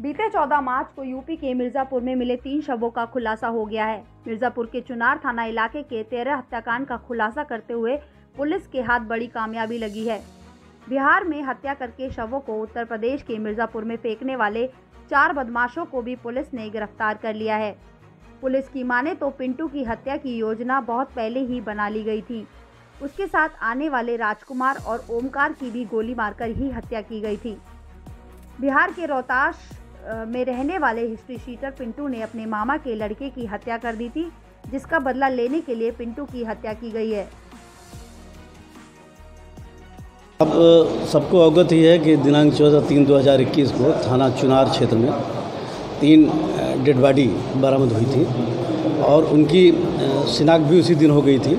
बीते 14 मार्च को यूपी के मिर्जापुर में मिले तीन शवों का खुलासा हो गया है। मिर्जापुर के चुनार थाना इलाके के तेरह हत्याकांड का खुलासा करते हुए पुलिस के हाथ बड़ी कामयाबी लगी है। बिहार में हत्या करके शवों को उत्तर प्रदेश के मिर्जापुर में फेंकने वाले चार बदमाशों को भी पुलिस ने गिरफ़्तार कर लिया है। पुलिस की माने तो पिंटू की हत्या की योजना बहुत पहले ही बना ली गई थी। उसके साथ आने वाले राजकुमार और ओमकार की भी गोली मारकर ही हत्या की गई थी। बिहार के रोहताश में रहने वाले हिस्ट्री शीटर पिंटू ने अपने मामा के लड़के की हत्या कर दी थी, जिसका बदला लेने के लिए पिंटू की हत्या की गई है। अब सबको अवगत ही है कि दिनांक चौदह तीन दो हज़ार इक्कीस को थाना चुनार क्षेत्र में तीन डेड बॉडी बरामद हुई थी और उनकी शिनाख्त भी उसी दिन हो गई थी।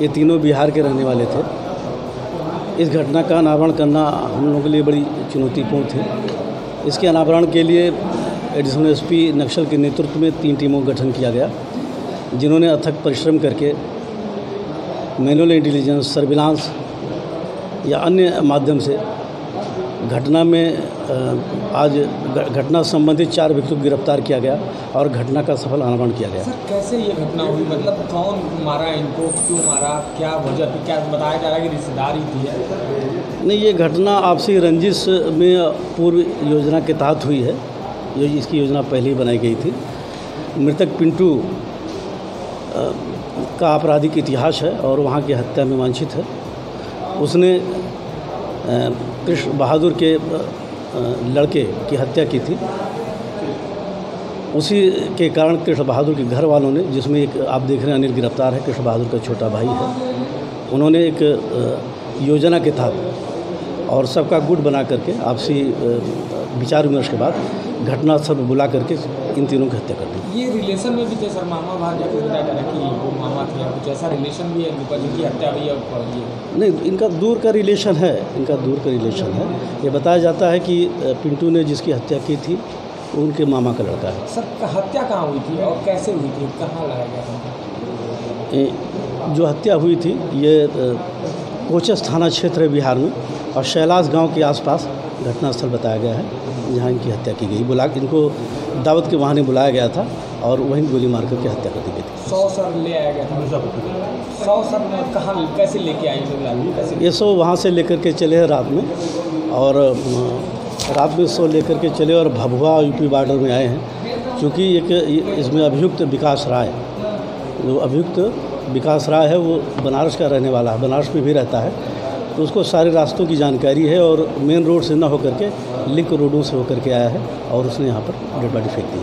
ये तीनों बिहार के रहने वाले थे। इस घटना का अनावरण करना हम लोगों के लिए बड़ी चुनौतीपूर्ण थी। इसके अनावरण के लिए एडिशनल एस पी नक्सल के नेतृत्व में तीन टीमों का गठन किया गया, जिन्होंने अथक परिश्रम करके मैनुअल इंटेलिजेंस, सर्विलांस या अन्य माध्यम से घटना में आज घटना संबंधित चार व्यक्तियों को गिरफ़्तार किया गया और घटना का सफल अनावरण किया गया। सर कैसे ये घटना हुई? मतलब कौन मारा इनको? क्यों मारा? क्या वजह थी? क्या बताया जा रहा है कि रिश्तेदार ही थी नहीं ये घटना आपसी रंजिश में पूर्व योजना के तहत हुई है। जो इसकी योजना पहले ही बनाई गई थी। मृतक पिंटू का आपराधिक इतिहास है और वहाँ की हत्या में वांछित है। उसने कृष्ण बहादुर के लड़के की हत्या की थी। उसी के कारण कृष्ण बहादुर के घर वालों ने, जिसमें एक, आप देख रहे हैं अनिल गिरफ़्तार है, कृष्ण बहादुर का छोटा भाई है, उन्होंने एक योजना के तहत और सबका गुट बना करके आपसी विचार विमर्श के बाद घटनास्थल पर बुला करके इन तीनों की हत्या कर दी। ये रिलेशन में भी थे सर मामा बताया जा रहा कि वो मामा थे कुछ ऐसा रिलेशन भी है इनका जिनकी हत्या हुई है नहीं इनका दूर का रिलेशन है इनका दूर का रिलेशन है। ये बताया जाता है कि पिंटू ने जिसकी हत्या की थी उनके मामा का लड़का है। सर हत्या कहाँ हुई थी और कैसे हुई थी? कहाँ लाया गया था जो हत्या हुई थी ये कोचस थाना क्षेत्र है बिहार में। और शैलाश गाँव के आसपास घटनास्थल बताया गया है जहाँ इनकी हत्या की गई। बुला इनको दावत के बहाने बुलाया गया था और वहीं गोली मार करके हत्या कर दी गई थी। सौ सर ले आया गया था। सौ सर ने कहाँ कैसे लेके आए लोग ये सौ वहाँ से लेकर के चले हैं रात में और रात में सौ लेकर के चले और भभुआ यूपी बॉर्डर में आए हैं क्योंकि एक इसमें अभियुक्त विकास राय जो अभियुक्त विकास राय है वो बनारस का रहने वाला है बनारस में भी रहता है। तो उसको सारे रास्तों की जानकारी है और मेन रोड से ना होकर के लिंक रोडों से होकर के आया है और उसने यहाँ पर डेड बॉडी फेंक दी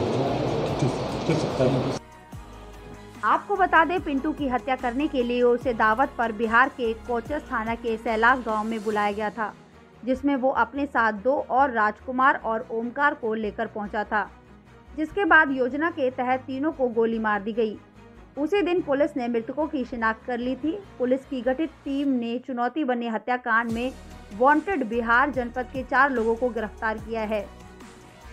आपको बता दें, पिंटू की हत्या करने के लिए उसे दावत पर बिहार के कोचस थाना के सैलास गाँव में बुलाया गया था, जिसमें वो अपने साथ दो और राजकुमार और ओमकार को लेकर पहुँचा था, जिसके बाद योजना के तहत तीनों को गोली मार दी गई। उसी दिन पुलिस ने मृतकों की शिनाख्त कर ली थी। पुलिस की गठित टीम ने चुनौती बने हत्याकांड में वांटेड बिहार जनपद के चार लोगों को गिरफ़्तार किया है।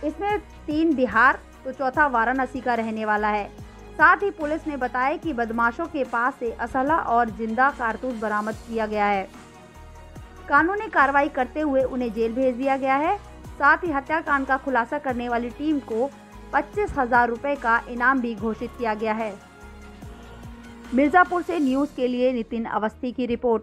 इसमें तीन बिहार तो चौथा वाराणसी का रहने वाला है। साथ ही पुलिस ने बताया कि बदमाशों के पास से असला और ज़िंदा कारतूस बरामद किया गया है। कानूनी कार्रवाई करते हुए उन्हें जेल भेज दिया गया है। साथ ही हत्याकांड का खुलासा करने वाली टीम को पच्चीस हज़ार रुपए का इनाम भी घोषित किया गया है। मिर्जापुर से न्यूज़ के लिए नितिन अवस्थी की रिपोर्ट।